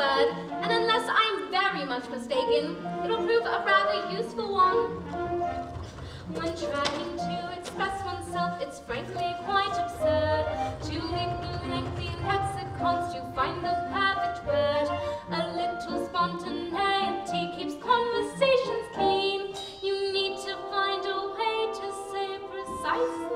word, and unless I'm very much mistaken, it'll prove a rather useful one. When trying to express oneself, it's frankly quite absurd to through lengthy lexicons to find the perfect word. A little spontaneity keeps conversations clean. You need to find a way to say precisely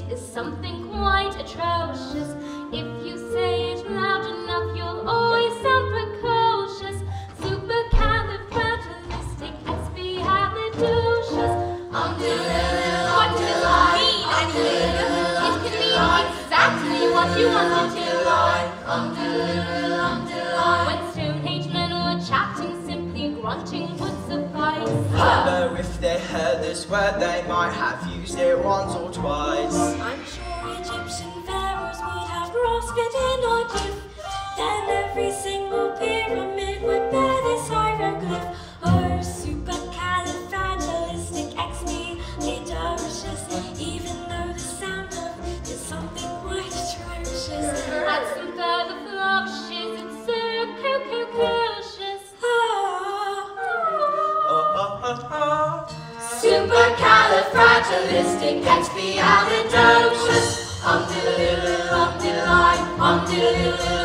it is something quite atrocious. If you say it loud enough, you'll always sound precocious. Supercalifragilisticexpialidocious. Mean, anyway? It can mean exactly what you want word, they might have used it once or twice. I'm Supercalifragilisticexpialidocious. Um diddle diddle um diddle um diddle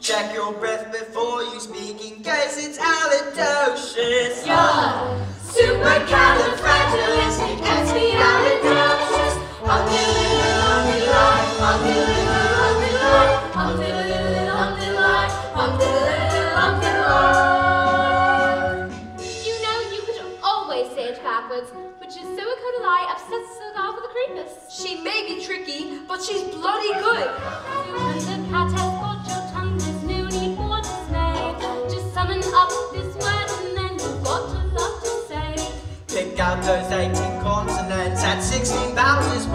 Check your breath before you speak in case it's halitosis. Supercalifragilisticexpialidocious. Be tricky, but she's bloody good. When the cat has your tongue, there's no need for dismay. Just summon up this word and then you've got a lot to say. Pick out those 18 consonants and 16 vowels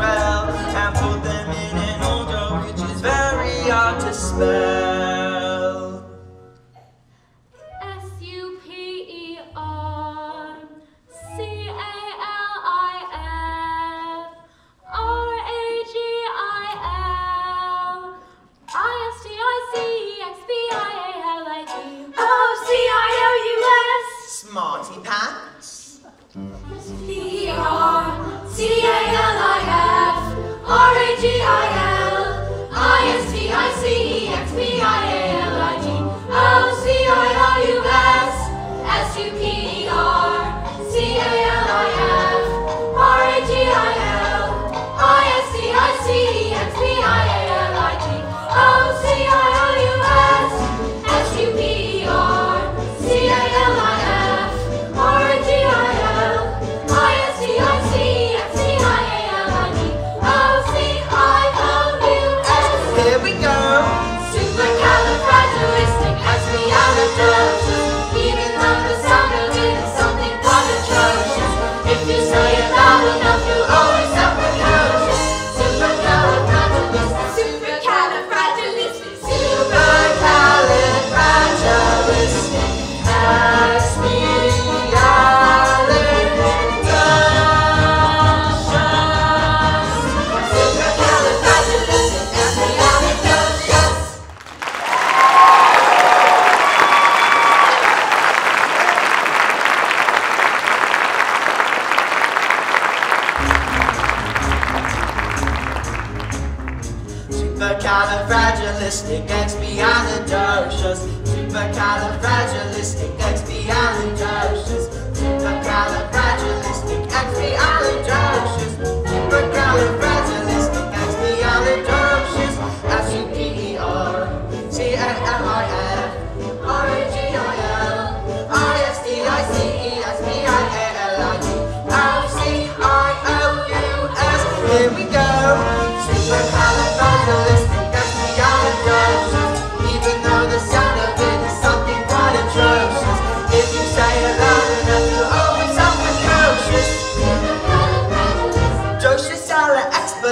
Supercalifragilisticexpialidocious. Supercalifragilisticexpialidocious. Supercalifragilisticexpialidocious.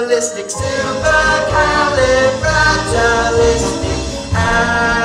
Supercalifragilistic, supercalifragilistic.